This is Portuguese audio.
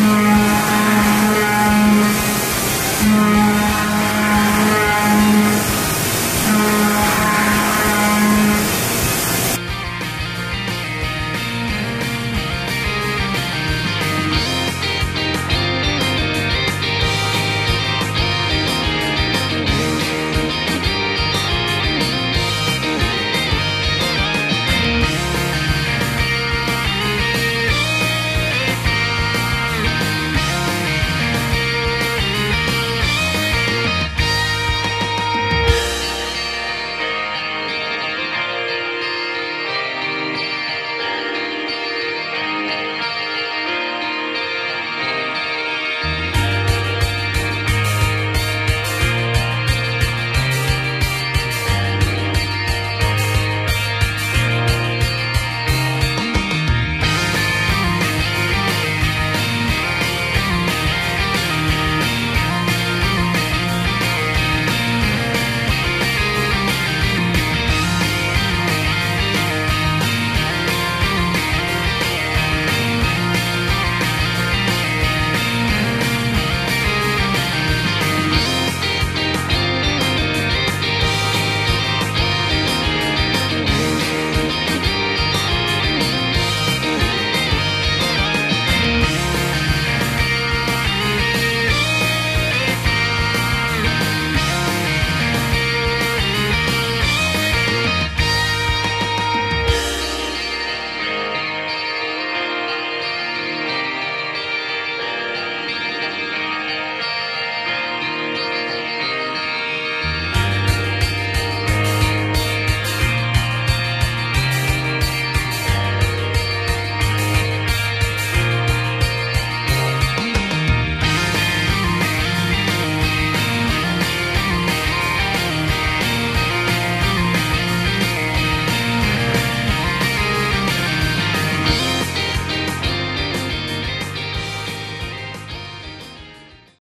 Música